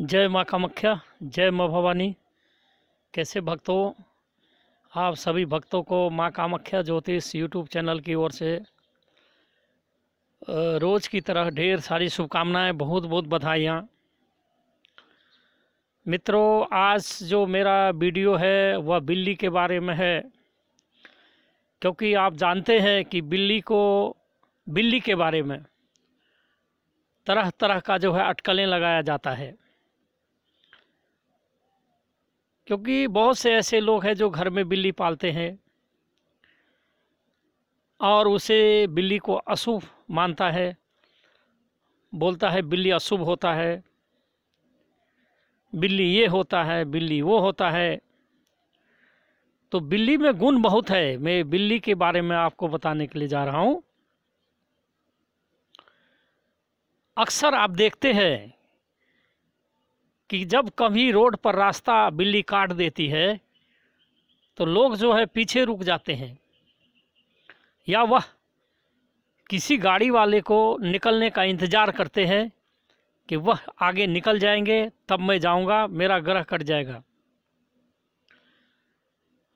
जय माँ कामाख्या जय माँ भवानी। कैसे भक्तों, आप सभी भक्तों को माँ कामाख्या ज्योतिष यूट्यूब चैनल की ओर से रोज़ की तरह ढेर सारी शुभकामनाएँ बहुत बहुत बधाइयाँ। मित्रों, आज जो मेरा वीडियो है, वह बिल्ली के बारे में है। क्योंकि आप जानते हैं कि बिल्ली को, बिल्ली के बारे में तरह तरह का जो है अटकलें लगाया जाता है। क्योंकि बहुत से ऐसे लोग हैं जो घर में बिल्ली पालते हैं और उसे बिल्ली को अशुभ मानता है, बोलता है, बिल्ली अशुभ होता है, बिल्ली ये होता है, बिल्ली वो होता है। तो बिल्ली में गुण बहुत है। मैं बिल्ली के बारे में आपको बताने के लिए जा रहा हूँ। अक्सर आप देखते हैं कि जब कभी रोड पर रास्ता बिल्ली काट देती है तो लोग जो है पीछे रुक जाते हैं। या वह किसी गाड़ी वाले को निकलने का इंतज़ार करते हैं कि वह आगे निकल जाएँगे, तब मैं जाऊँगा, मेरा ग्रह कट जाएगा।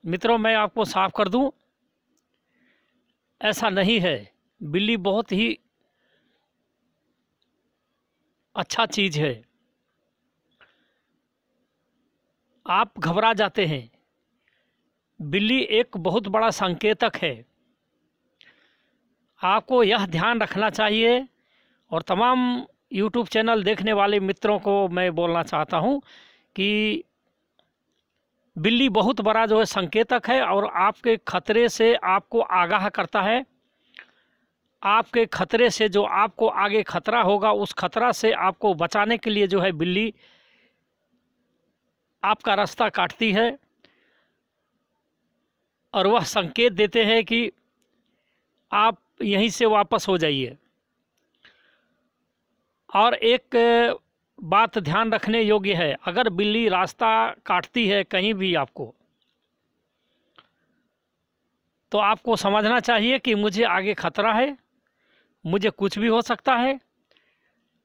मित्रों, मैं आपको साफ़ कर दूँ, ऐसा नहीं है। बिल्ली बहुत ही अच्छा चीज़ है। आप घबरा जाते हैं। बिल्ली एक बहुत बड़ा संकेतक है। आपको यह ध्यान रखना चाहिए और तमाम यूट्यूब चैनल देखने वाले मित्रों को मैं बोलना चाहता हूँ कि बिल्ली बहुत बड़ा जो है संकेतक है और आपके खतरे से आपको आगाह करता है। आपके खतरे से जो आपको आगे खतरा होगा, उस खतरा से आपको बचाने के लिए जो है बिल्ली आपका रास्ता काटती है और वह संकेत देते हैं कि आप यहीं से वापस हो जाइए। और एक बात ध्यान रखने योग्य है, अगर बिल्ली रास्ता काटती है कहीं भी आपको तो आपको समझना चाहिए कि मुझे आगे खतरा है, मुझे कुछ भी हो सकता है,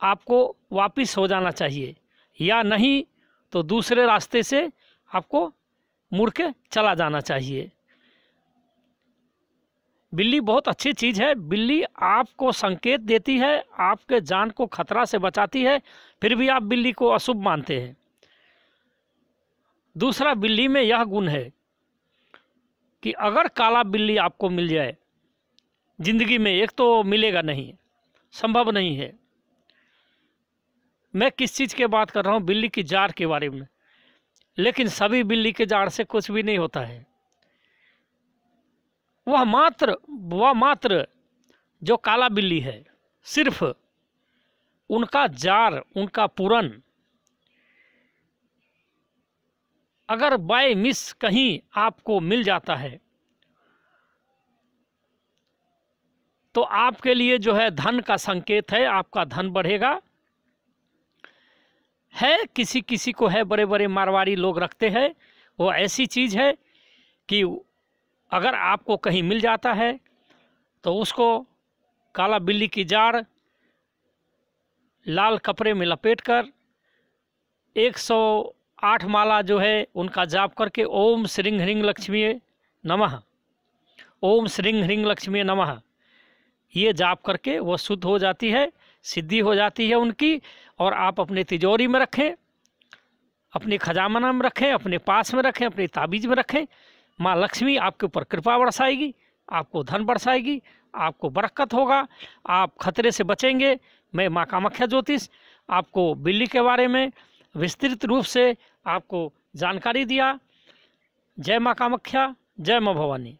आपको वापस हो जाना चाहिए, या नहीं तो दूसरे रास्ते से आपको मुड़ के चला जाना चाहिए। बिल्ली बहुत अच्छी चीज़ है। बिल्ली आपको संकेत देती है, आपके जान को खतरा से बचाती है, फिर भी आप बिल्ली को अशुभ मानते हैं। दूसरा, बिल्ली में यह गुण है कि अगर काला बिल्ली आपको मिल जाए, ज़िंदगी में एक तो मिलेगा नहीं, संभव नहीं है। मैं किस चीज़ के बात कर रहा हूँ? बिल्ली की जाड़ के बारे में। लेकिन सभी बिल्ली के जाड़ से कुछ भी नहीं होता है। वह मात्र वह मात्र जो काला बिल्ली है, सिर्फ़ उनका जार उनका पूरन। अगर बाय मिस कहीं आपको मिल जाता है तो आपके लिए जो है धन का संकेत है, आपका धन बढ़ेगा। है किसी किसी को है बड़े बड़े मारवाड़ी लोग रखते हैं, वो ऐसी चीज़ है कि अगर आपको कहीं मिल जाता है तो उसको काला बिल्ली की जाड़, लाल कपड़े में लपेट कर 108 माला जो है, उनका जाप करके ओम श्रींग ह्रींग लक्ष्मी नमः। ओम श्रींग ह्रींग लक्ष्मी नमः। ये जाप करके वह शुद्ध हो जाती है सिद्धि हो जाती है उनकी और आप अपने तिजोरी में रखें, अपने खजामना में रखें, अपने पास में रखें, अपनी ताबीज़ में रखें। माँ लक्ष्मी आपके ऊपर कृपा बरसाएगी, आपको धन बरसाएगी, आपको बरकत होगा, आप खतरे से बचेंगे। मैं माँ कामाख्या ज्योतिष, आपको बिल्ली के बारे में विस्तृत रूप से आपको जानकारी दिया। जय माँ कामाख्या, जय माँ भवानी।